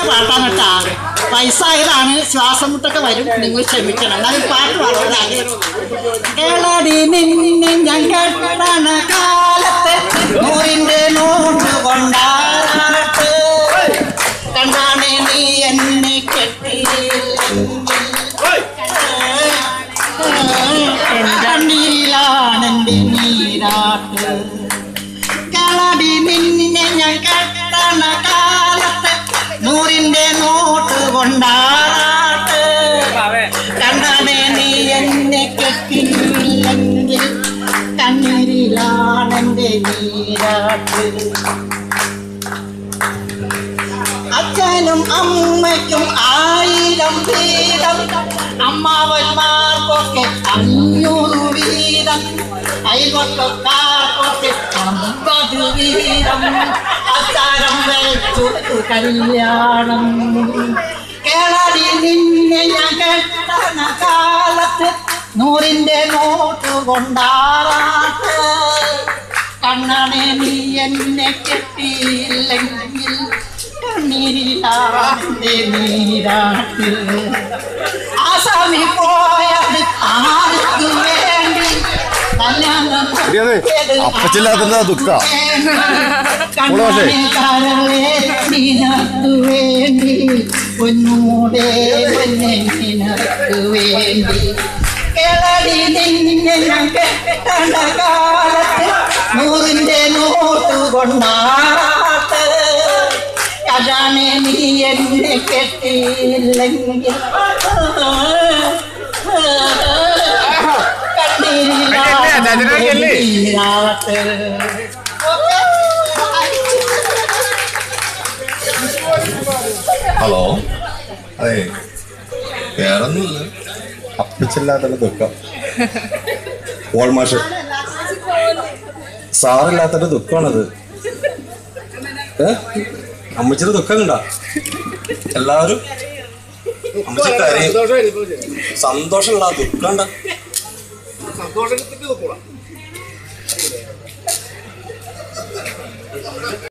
പാട്ടാണ് കേട്ടാ. വയസ്സായതാണ് ശ്വാസം മുട്ടൊക്കെ വരും. നിങ്ങൾ ക്ഷമിക്കണം. എന്നാലും പാട്ട് പാടാണ് കേളടി നിന്നെ ഞാൻ കേട്ടതാണ് കാലത്തെ നൂറിന്റെ നോട്ട് കൊണ്ടാട്ട് കണ്ടാണ് നീ എന്നെ കണ്ണീരിലാണെന്റെ നീരാട്ട്. കണ്ണാടെ നീ എന്നെ കെട്ടിയില്ലെങ്കിൽ കണ്ണീരിലാണെന്റെ നീരാട്ട്. അച്ഛനും അമ്മയ്ക്കും ആയിരം വീതം അമ്മാവന്മാർക്കൊക്കെ അഞ്ഞൂറ് വീതം അയൽവക്കക്കാർക്കൊക്കെ അമ്പത് വീതം. അച്ചാരം വെച്ചു കല്യാണം. കേളടി നിന്നെ ഞാൻ കേട്ടന കാലത്ത് നൂറിന്റെ നോട്ട് കൊണ്ടാറാട്ട്. കണ്ണനെ നീ എന്നെ കെട്ടിയില്ലെങ്കിൽ കണ്ണീരിലാന്റെ നീരാട്ട് ആസാമി പോയത് ആ ശരിയത് അപ്പച്ചില്ലാത്ത ദുഃഖ. പൊന്നൂടെ വേണ്ടി കേളടി നിന്നെ ഞാൻ കെട്ടണ്ട കാലത്ത് നൂറിന്റെ നോട്ട് കൊണ്ടാത്ത അതാണ് നീ എന്നെ കെട്ടിയില്ലെങ്കിൽ ഹലോ. അതെ. വേറൊന്നുമില്ല. അപ്പച്ചില്ലാത്ത ദുഃഖം. ഓൾമാഷ് സാറില്ലാത്ത ദുഃഖമാണത്. അമ്മച്ചിയുടെ ദുഃഖം ഉണ്ടാ എല്ലാവരും? സന്തോഷമുള്ള ദുഃഖം 上多少个这个过了？